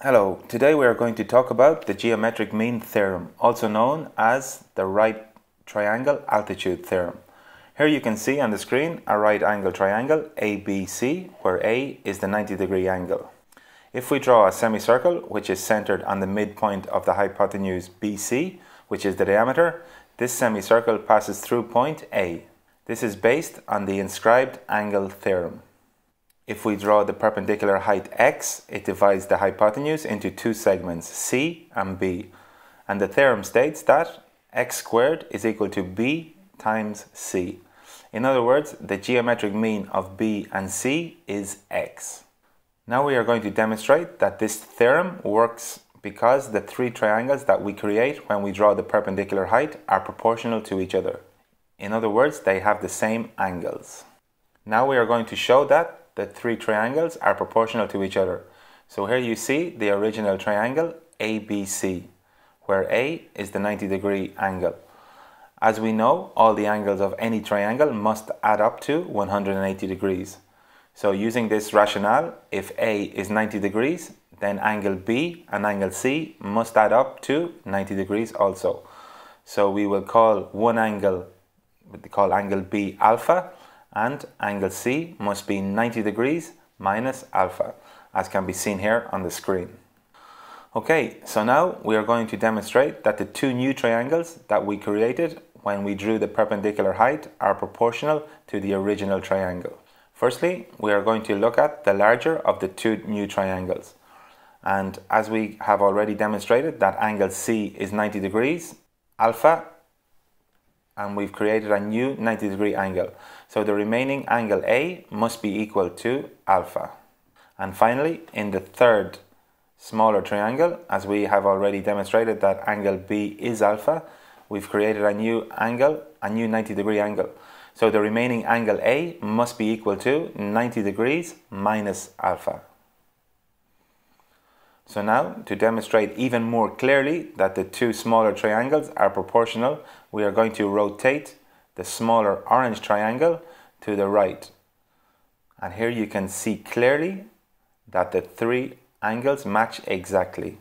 Hello, today we are going to talk about the geometric mean theorem, also known as the right triangle altitude theorem. Here you can see on the screen a right angle triangle ABC where A is the 90 degree angle. If we draw a semicircle which is centered on the midpoint of the hypotenuse BC, which is the diameter, this semicircle passes through point A. This is based on the inscribed angle theorem. If we draw the perpendicular height x, it divides the hypotenuse into two segments, C and B. And the theorem states that x squared is equal to b times c. In other words, the geometric mean of b and c is x. Now we are going to demonstrate that this theorem works because the three triangles that we create when we draw the perpendicular height are proportional to each other. In other words, they have the same angles. Now we are going to show that the three triangles are proportional to each other. So here you see the original triangle ABC, where A is the 90 degree angle. As we know, all the angles of any triangle must add up to 180 degrees. So using this rationale, if A is 90 degrees, then angle B and angle C must add up to 90 degrees also. So we will call one angle, we call angle B alpha, and angle C must be 90 degrees minus alpha, as can be seen here on the screen. Okay, so now we are going to demonstrate that the two new triangles that we created when we drew the perpendicular height are proportional to the original triangle. Firstly, we are going to look at the larger of the two new triangles. And as we have already demonstrated that angle C is 90 degrees, alpha and we've created a new 90 degree angle. So the remaining angle A must be equal to alpha. And finally, in the third smaller triangle, as we have already demonstrated that angle B is alpha, we've created a new angle, a new 90 degree angle. So the remaining angle A must be equal to 90 degrees minus alpha. So now, to demonstrate even more clearly that the two smaller triangles are proportional, we are going to rotate the smaller orange triangle to the right. And here you can see clearly that the three angles match exactly.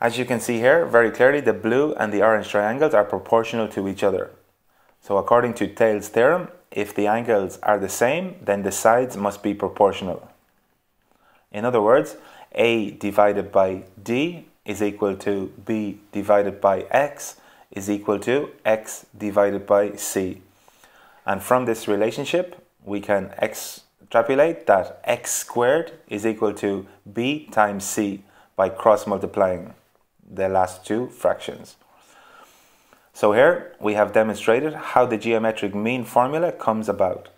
As you can see here, very clearly the blue and the orange triangles are proportional to each other. So according to Thales' theorem, if the angles are the same, then the sides must be proportional. In other words, A divided by D is equal to B divided by X is equal to X divided by C. And from this relationship, we can extrapolate that X squared is equal to B times C by cross multiplying the last two fractions. So here we have demonstrated how the geometric mean formula comes about.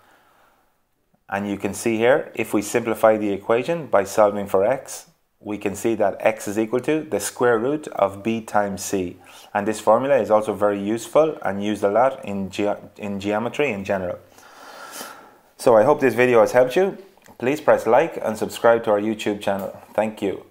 And you can see here, if we simplify the equation by solving for x, we can see that x is equal to the square root of b times c. And this formula is also very useful and used a lot in, ge in geometry in general. So I hope this video has helped you. Please press like and subscribe to our YouTube channel. Thank you.